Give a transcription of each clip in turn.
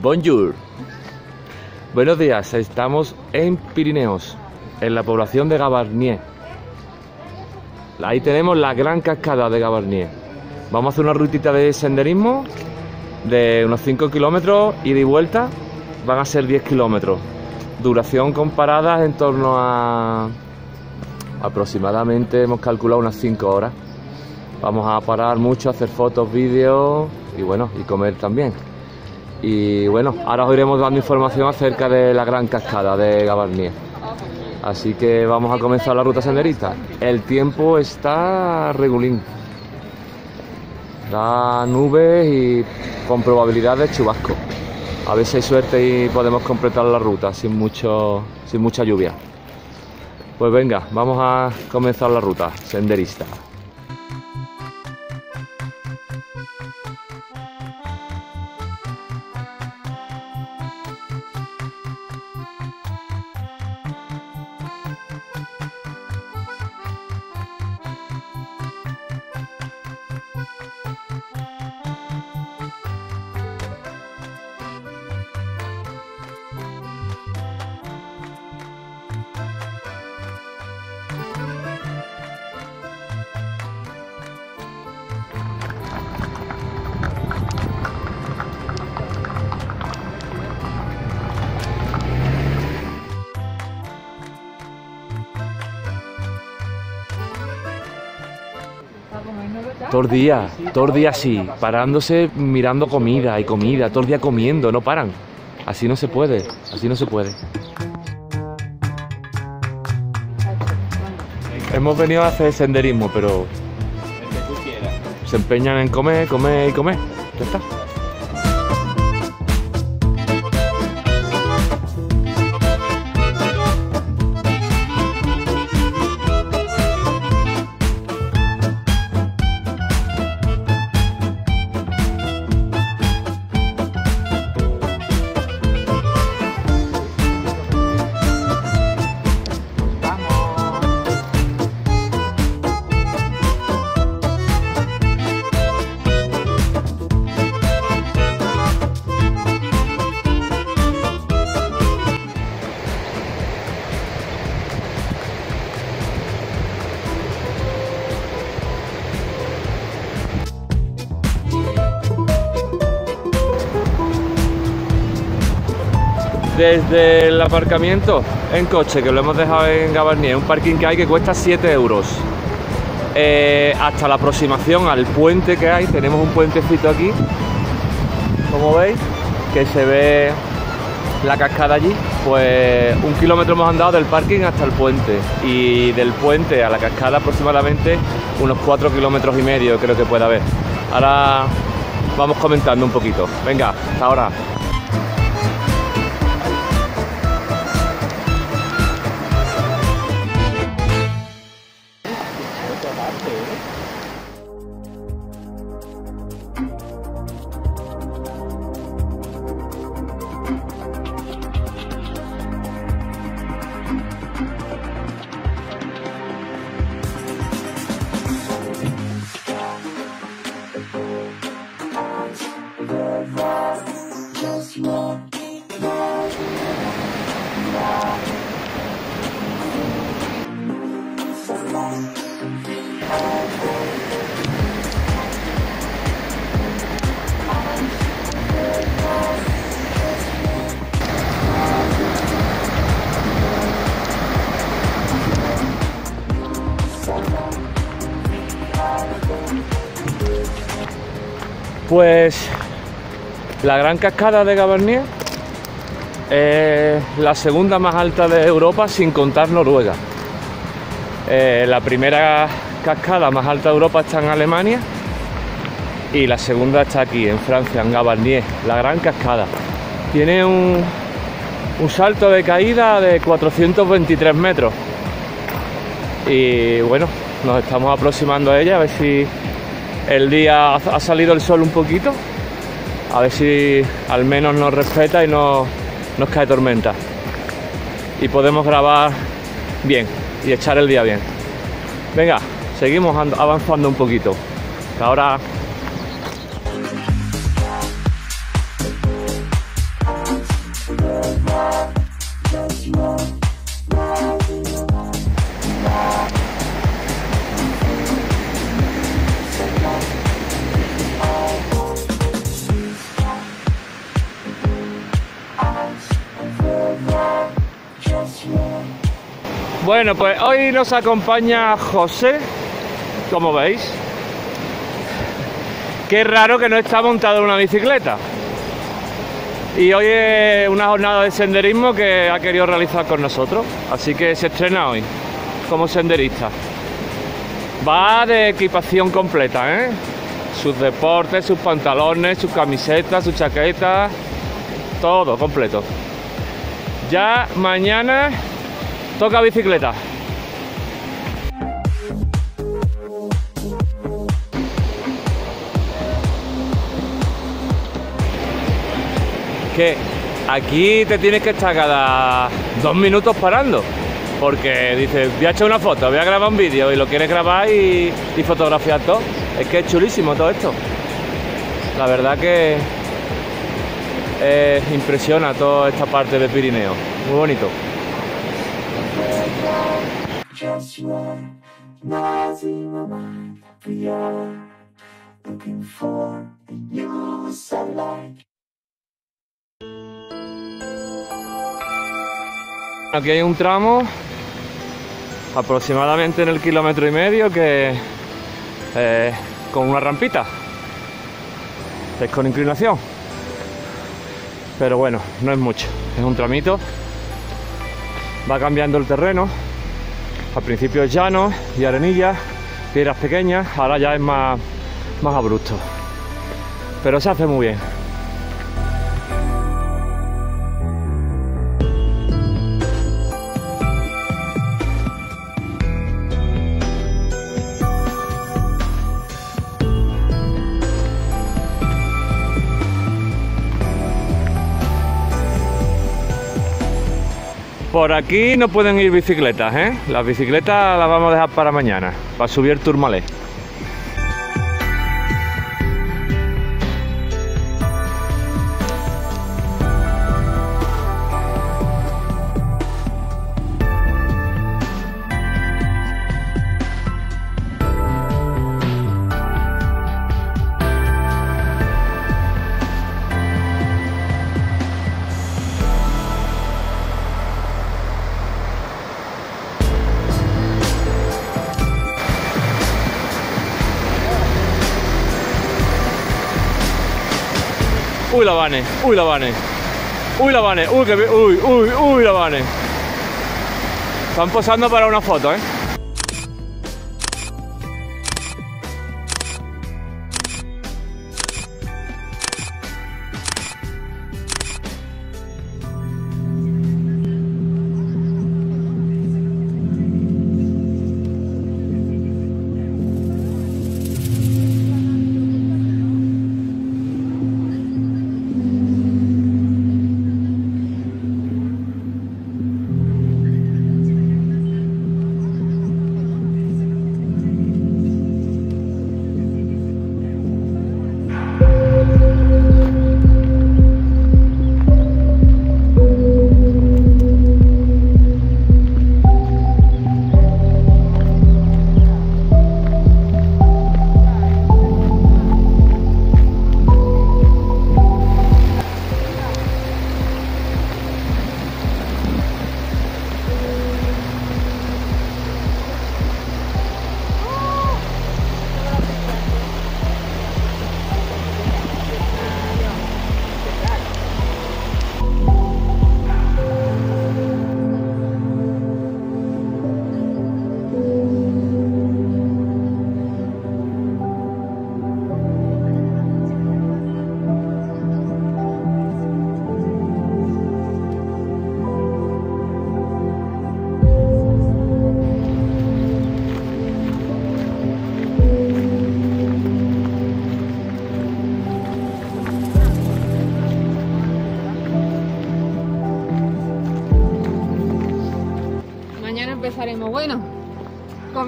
Bonjour. Buenos días, estamos en Pirineos, en la población de Gavarnie. Ahí tenemos la gran cascada de Gavarnie. Vamos a hacer una rutita de senderismo de unos 5 kilómetros y de vuelta van a ser 10 kilómetros. Duración comparada en torno a aproximadamente, hemos calculado unas 5 horas. Vamos a parar mucho, hacer fotos, vídeos y bueno, y comer también. Y bueno, ahora os iremos dando información acerca de la gran cascada de Gavarnie. Así que vamos a comenzar la ruta senderista. El tiempo está regulín. Da nubes y con probabilidad de chubasco. A ver si hay suerte y podemos completar la ruta sin, mucho, sin mucha lluvia. Pues venga, vamos a comenzar la ruta senderista. Todo el día, todo el día así, parándose mirando comida y comida, todo el día comiendo, no paran. Así no se puede, así no se puede. Hemos venido a hacer senderismo, pero se empeñan en comer, comer y comer. Ya está. Desde el aparcamiento en coche, que lo hemos dejado en Gavarnie, un parking que hay que cuesta 7 euros. Eh, hasta la aproximación al puente que hay, tenemos un puentecito aquí, como veis, que se ve la cascada allí, pues un kilómetro hemos andado del parking hasta el puente y del puente a la cascada aproximadamente unos 4 kilómetros y medio creo que puede haber. Ahora vamos comentando un poquito. Venga, hasta ahora. Pues la gran cascada de Gavarnie es la segunda más alta de Europa sin contar Noruega. Eh, la primera cascada más alta de Europa está en Alemania y la segunda está aquí en Francia, en Gavarnie, la gran cascada. Tiene un, un salto de caída de 423 metros y bueno, nos estamos aproximando a ella a ver si el día ha salido el sol un poquito. A ver si al menos nos respeta y no nos cae tormenta. Y podemos grabar bien y echar el día bien. Venga, seguimos avanzando un poquito. Ahora Bueno, pues hoy nos acompaña José, como veis. Qué raro que no está montado en una bicicleta. Y hoy es una jornada de senderismo que ha querido realizar con nosotros. Así que se estrena hoy como senderista. Va de equipación completa, ¿eh? Sus deportes, sus pantalones, sus camisetas, sus chaquetas, todo completo. Ya mañana Toca bicicleta. Que aquí te tienes que estar cada dos minutos parando. Porque dices, voy a echar una foto, voy a grabar un vídeo y lo quieres grabar y, fotografiar todo. Es que es chulísimo todo esto. La verdad que impresiona toda esta parte de Pirineo. Muy bonito. Aquí hay un tramo aproximadamente en el kilómetro y medio que eh, con una rampita. Es con inclinación. Pero bueno no es mucho. Es un tramito. Va cambiando el terreno al principio es llano y arenilla, piedras pequeñas, ahora ya es más, más abrupto. Pero se hace muy bien. Por aquí no pueden ir bicicletas, ¿eh? Las bicicletas las vamos a dejar para mañana, para subir el Uy, la vane, uy, la vane. Uy, la vane, uy, que, uy, uy, uy, la vane. Están posando para una foto, ¿eh?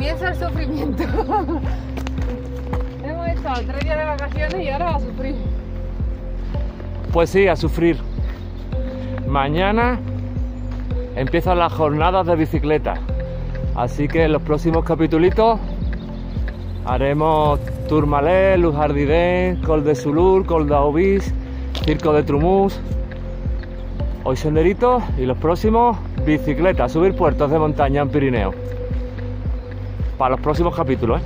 Comienza el sufrimiento. Hemos estado tres días de vacaciones y ahora a sufrir. Pues sí, a sufrir. Mañana empiezan las jornadas de bicicleta. Así que en los próximos capítulos haremos Tourmalet, Luz Jardidén, Col de Sulur, Col de Aubis, Circo de Trumús. Hoy senderito y los próximos bicicleta, subir puertos de montaña en Pirineo. Para los próximos capítulos, ¿eh?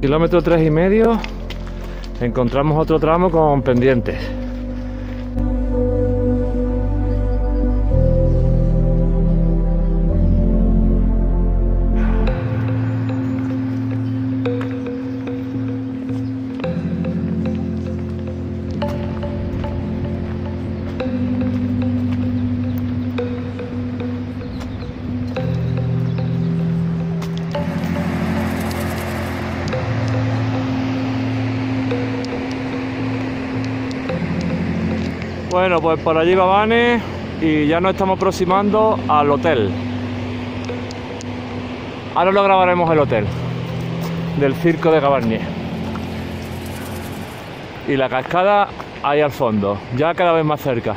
Kilómetro tres y medio encontramos otro tramo con pendientes. Bueno, pues por allí va Vane y ya nos estamos aproximando al hotel. Ahora lo grabaremos el hotel del circo de Gabarnier. Y la cascada ahí al fondo, ya cada vez más cerca.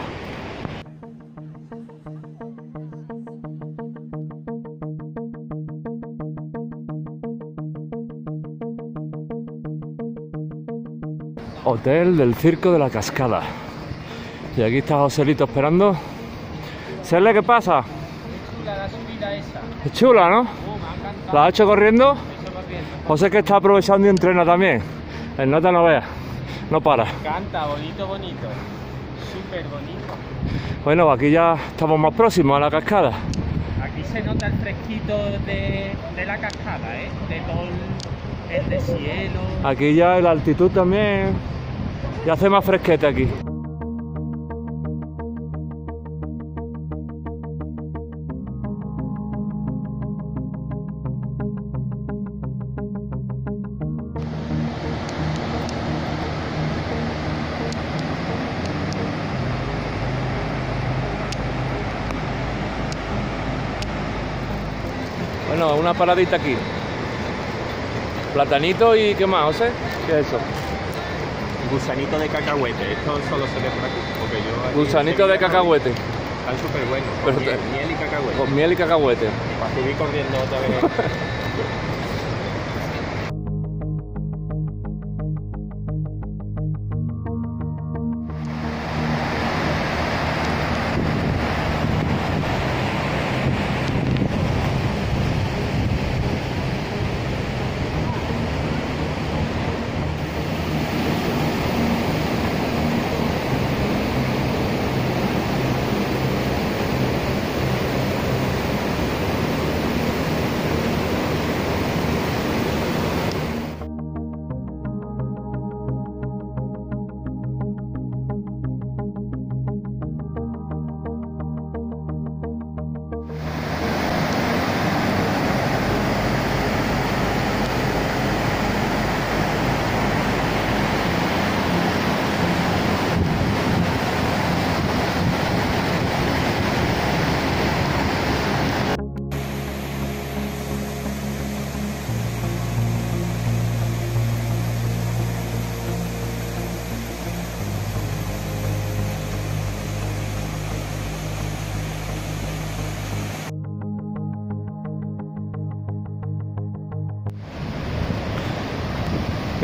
Hotel del Circo de la Cascada. Y aquí está Joselito esperando. ¿Serle qué pasa? chula la subida esa. Es chula, ¿no? Oh. ¿La ha hecho corriendo? José que está aprovechando y entrena también. El nota no vea, no para. Me encanta, bonito, bonito. Súper bonito. Bueno, aquí ya estamos más próximos a la cascada. Aquí se nota el fresquito de, de la cascada, ¿eh? De todo el, el deshielo. Aquí ya la altitud también. Ya hace más fresquete aquí. Bueno, una paradita aquí. Platanito y qué más, José? ¿Qué es eso? Gusanito de cacahuete, esto solo se ve por aquí. Porque yo Gusanito de cacahuete. Están súper buenos. Con miel, miel y cacahuete. Con miel y cacahuete. Para subir corriendo otra vez.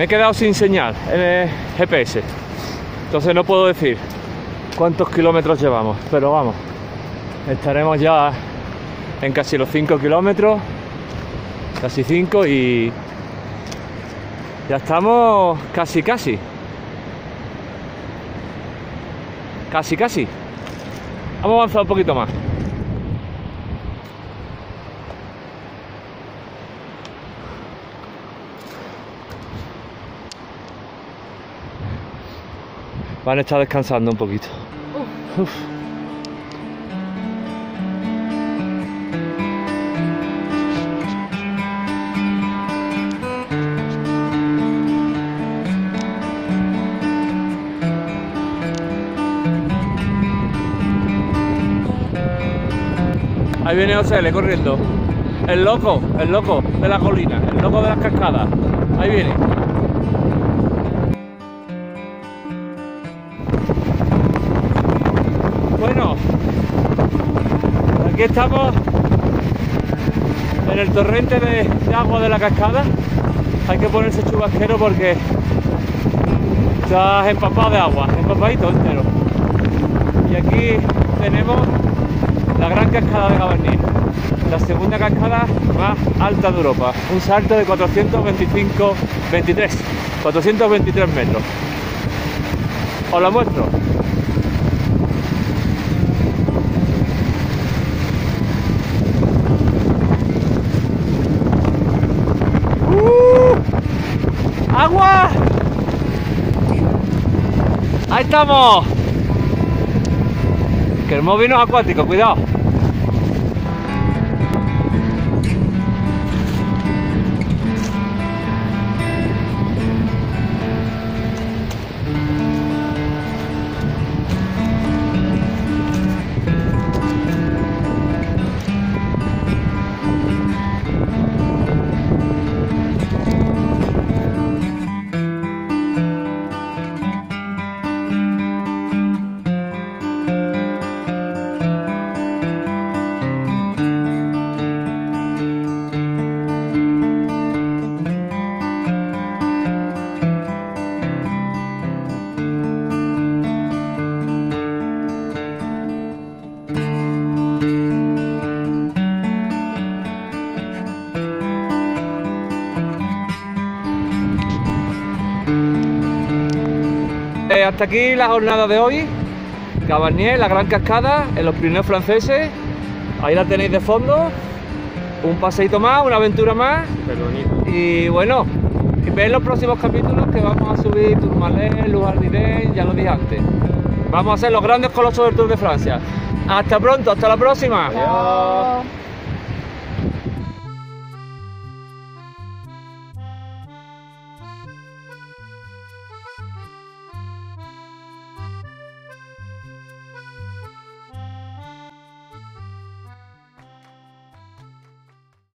Me he quedado sin señal en el GPS. Entonces no puedo decir cuántos kilómetros llevamos, pero vamos, estaremos ya en casi los 5 kilómetros, casi 5 y ya estamos casi casi. Casi casi. Vamos a avanzar un poquito más. Van a estar descansando un poquito. Uf. Ahí viene José corriendo. El loco, el loco de la colina, el loco de las cascadas. Ahí viene. Aquí estamos en el torrente de, agua de la cascada. Hay que ponerse chubasquero porque estás empapado de agua, empapadito entero. Y aquí tenemos la gran cascada de Gavarnie, la segunda cascada más alta de Europa, un salto de 425, 23, 423 metros. Os la muestro. ¡Agua! ¡Ahí estamos! Que el móvil no es acuático, cuidado. Hasta aquí la jornada de hoy. Cabarnier, la gran cascada, en los Pirineos franceses. Ahí la tenéis de fondo. Un paseito más, una aventura más. Y bueno, veis los próximos capítulos que vamos a subir Tourmalet, Lujardinen, ya lo dije antes. Vamos a hacer los grandes colosos del Tour de Francia. Hasta pronto, hasta la próxima. Chao.